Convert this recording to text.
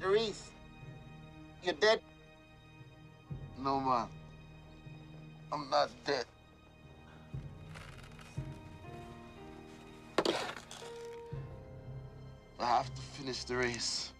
Maurice, you're dead. No, man. I'm not dead. I have to finish the race.